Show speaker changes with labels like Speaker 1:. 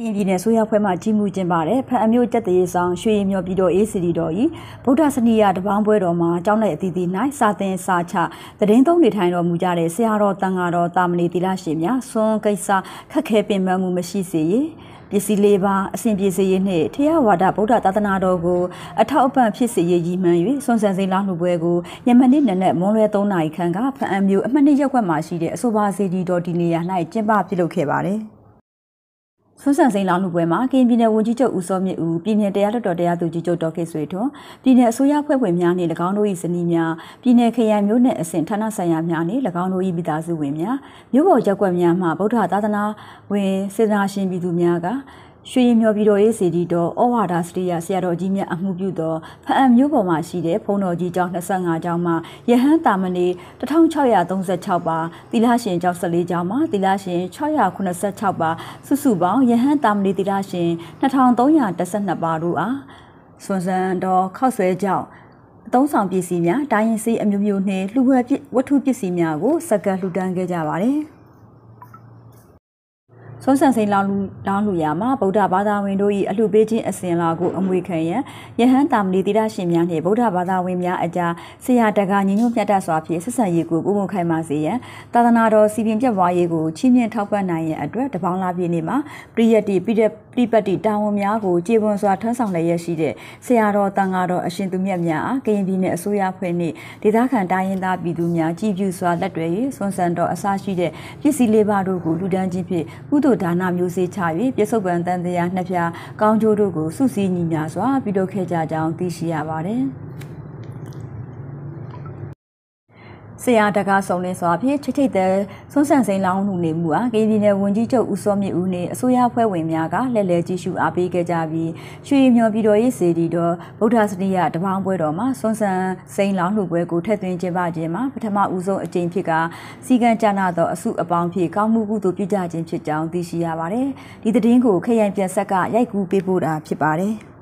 Speaker 1: ပြည်ပြည်နယ်ဆိုရဖွဲ့မှကြီးမှုကျင်းပါတယ်ဖန်အမျိုးတက်တရေဆောင်ရွှေရမြော်ပြည်တော်အေးစီတီတော်ဤဗုဒ္ဓစနီယတပေါင်းပွဲတော်မှာကျောင်းနယ်အသီးသီး၌စာသင်စာချသတင်းသုံးနေထိုင်တော်မူကြတဲ့ဆရာတော်တန်ဃာတော်တာမဏေတိလရှင်များဆွန်ကိစ္စခက်ခဲပင်ပန်းမှုမရှိစေရပစ္စည်းလေးပါအစဉ်ပြေစေရေးနှင့်ထေရဝါဒဗုဒ္ဓသာသနာတော်ကိုအထောက်အပံ့ဖြစ်စေရေးရည်မှန်း၍ဆွန်ဆန်စိန်လောင်းလှပွဲကိုယမနေ့နနက်မွန်လွဲ3နာရီခန့်ကဖန်အမျိုးအမှတ်နှစ်ရက်ွက်မှာရှိတဲ့အဆိုပါစီဒီတော်ဒီနေရာ၌ကျင်းပပြုလုပ်ခဲ့ပါတယ်။ ဆွမ်းဆန်စိန်လောင်းလူပွဲမှာကရင်ပြည်နယ်ဝန်ကြီးချုပ်ဦးစောမြင့်ဦးပြည်နယ်တရားလွှတ်တော်တရားသူကြီးချုပ်ဒေါက်ခေဆွေထွန်းပြည်နယ်အစိုးရဖွဲ့ဝင်များနှင့်၎င်းတို့၏ဇနီးများပြည်နယ်ခရိုင်မျိုးနယ်အဆင့်ဌာနဆိုင်ရာများနှင့်၎င်းတို့၏မိသားစုဝင်များမြို့ပေါ်ရက်ွက်များမှဗုဒ္ဓသာသနာဝင်စေတနာရှင်ပြည်သူများက ရွှေရင်မျောပြည်တော်ရေးစီတီတော်ဩဝါဒစရိယဆရာတော်ကြီးမြတ်အမှုပြုတော်ဖအံမျိုးပေါ်မှာရှိတဲ့ဘုံတော်ကြီးကျောင်း25ကျောင်းမှာယဟန်တာမဏေ1636ပါသီလရှင်ကျောင်း14ကျောင်းမှာသီလရှင်686ပါစုစုပေါင်းယဟန်တာမဏေသီလရှင်2312ပါတို့အားစွန်စံတော်ခောက်ဆွဲကျောင်းသုံးဆောင်ပစ္စည်းများတိုင်းရင်စီအမျိုးမျိုးနှင့်လှူဝဲဝတ္ထုပစ္စည်းများကိုစက္ကန့်လှူဒန်းခဲ့ကြပါတယ်။ ဆွမ်းဆန်စိန်လောင်းလူလောင်းလူရာမှာဗုဒ္ဓဘာသာဝင်တို့၏အလှပေးခြင်းအစဉ်လာကိုအမွေခံရန်ယဟန်တာမဏိတိရရှင်များနှင့်ဗုဒ္ဓဘာသာဝင်များအကြားဆရာတကာညီညွတ်မြတ်တတ်စွာဖြင့်ဆက်ဆံရေးကိုပုံမခိုင်မာစေရန်သာသနာတော်စီပင်ပြတ်ဝါရေးကိုချီးမြှင့်ထောက်ပံ့နိုင်ရန်အတွက်တပေါင်းလာပြည့်နေ့မှာပရိယတ်တိပိဒ ပိပတ်တိတာဝန်များကိုကြေပွန်စွာထမ်းဆောင်လျက်ရှိတဲ့ဆရာတော်တန်ဃာတော်အရှင်သူမြတ်များအားကရင်ပြည်နယ်အစိုးရဖွဲ့နှင့်ဒေသခံတိုင်းရင်းသားပြည်သူများကြည်ပြူစွာလက်တွဲ၍ဆွမ်းဆန်တော်အစရှိတဲ့ပစ္စည်းလေးပါးတို့ကိုလူဒန်းခြင်းဖြင့်ကုသိုလ်ဒါနမျိုးစေ့ချ၍ပြစ္ဆုတ်ပံတန်တရားနှစ်ဖြာကောင်းကျိုးတို့ကိုစုစည်းညီများစွာပြုလုပ်ခဲ့ကြကြောင်းသိရှိရပါတယ်။ ဆရာတကားစုံလင်းစွာဖြင့်ချိတ်ထိတ်တဲ့ဆွမ်းဆန်စိန်လောင်းမှုနေမှုအားကရင်ပြည်နယ်ဝန်ကြီးချုပ်ဦးစောမြင့်ဦးနှင့်အစိုးရဖွဲ့ဝင်များကလက်လဲကြည့်ရှုအားပေးခဲ့ကြပြီးရွှေမြော်ပြည်တော်ရေးစေတီတော်ဗုဒ္ဓစတိယတပေါင်းပွဲတော်မှာဆွမ်းဆန်စိန်လောင်းမှုပွဲကိုထည့်သွင်းကျင်းပခြင်းမှာပထမဦးဆုံးအကြိမ်ဖြစ်ကစီကံကြနာသောအစုအပေါင်းဖြင့်ကောင်းမှုကုသိုလ်ပြုကြခြင်းဖြစ်ကြောင်းသိရှိရပါတယ်။ဒီသတင်းကိုခရိုင်ပြန်ဆက်ကရိုက်ကူးပေးပို့တာဖြစ်ပါတယ်။